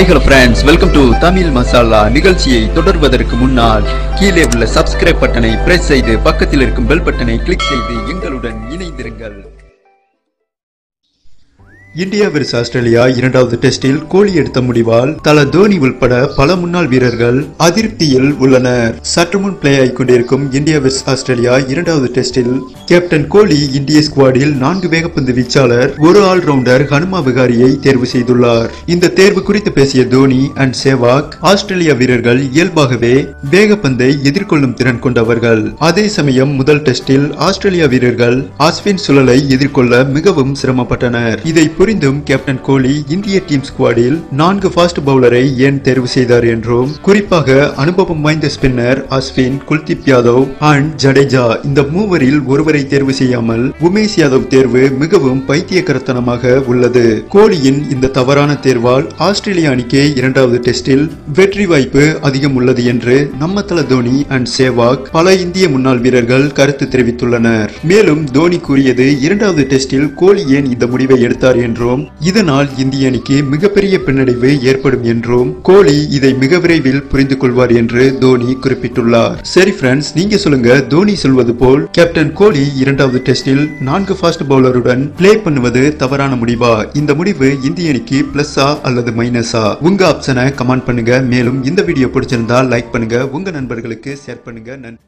Hi hello friends welcome to Tamil Masala நிகழ்ச்சியை தொடர்வதற்கு முன்னால் கீழே உள்ள சப்ஸ்கிரைப் பட்டனை பிரஸ் செய்து பக்கத்தில் இருக்கும் பெல் பட்டனை கிளிக் செய்து எங்களுடன் இணைந்திருங்கள். இந்தியா வெர்ஸ் ஆஸ்திரேலியா இரண்டாவது டெஸ்டில் கோலி எடுத்த முடிவால் தல தோனி உள்பட பல முன்னாள் வீரர்கள் அதிருப்தியில் உள்ளனர். சற்று முன் பிளே ஆகி கொண்டிருக்கும் இந்தியா வெர்ஸ் ஆஸ்திரேலியா இரண்டாவது டெஸ்டில் கேப்டன் கோலி இந்திய ஸ்குவாடில் நான்கு வேகப்பந்து வீச்சாளர் ஒரு ஆல்ரவுண்டர் ஹனுமா விகாரியை தேர்வு செய்துள்ளார். இந்த தேர்வு குறித்து பேசிய தோனி அண்ட் சேவாக் ஆஸ்திரேலியா வீரர்கள் இயல்பாகவே வேகப்பந்தை எதிர்கொள்ளும் திறன் கொண்டவர்கள். அதே சமயம் முதல் டெஸ்டில் ஆஸ்திரேலியா வீரர்கள் ஆஸ்வின் சுழலை எதிர்கொள்ள மிகவும் சிரமப்பட்டனர். இதை புரிந்தும் கேப்டன் கோலி இந்திய டீம் ஸ்குவாடில் நான்கு ஃபாஸ்ட் பவுலரை ஏன் தேர்வு செய்தார் என்றும் குறிப்பாக அனுபவம் வாய்ந்த ஸ்பின்னர் அஸ்வின் குல்தீப் யாதவ் அண்ட் ஜடேஜா. இந்த மூவரில் ஒருவரை தேர்வு செய்யாமல் உமேஷ் யாதவ் தேர்வு மிகவும் பைத்தியகரத்தனமாக உள்ளது. கோலியின் இந்த தவறான தேர்வால் ஆஸ்திரேலிய அணிக்கு இரண்டாவது டெஸ்டில் வெற்றி வாய்ப்பு அதிகம் உள்ளது என்று நம்ம தல தோனி அண்ட் சேவாக் பல இந்திய முன்னாள் வீரர்கள் கருத்து தெரிவித்துள்ளனர். மேலும் தோனி கூறியது இரண்டாவது டெஸ்டில் கோலி ஏன் இந்த முடிவை எடுத்தார் என்று என்றும். இதனால் இந்திய அணிக்கு மிகப்பெரிய பின்னடைவு ஏற்படும் என்றும். கோலி இதை மிக விரைவில் புரிந்து கொள்வார் என்று தோனி குறிப்பிட்டுள்ளார். சரி ஃப்ரெண்ட்ஸ் நீங்க சொல்லுங்க. தோனி சொல்வது போல் கேப்டன் கோலி இரண்டாவது டெஸ்டில் நான்கு ஃபாஸ்ட் பவுலருடன் பிளே பண்ணுவது தவறான முடிவா? இந்த முடிவு இந்திய அணிக்கு பிளஸ்ஸா அல்லது மைனஸா உங்க ஆப்ஷனை கமெண்ட் பண்ணுங்க. மேலும் இந்த வீடியோ பிடிச்சிருந்தா லைக் பண்ணுங்க. உங்க நண்பர்களுக்கு ஷேர் பண்ணுங்க. நன்றி.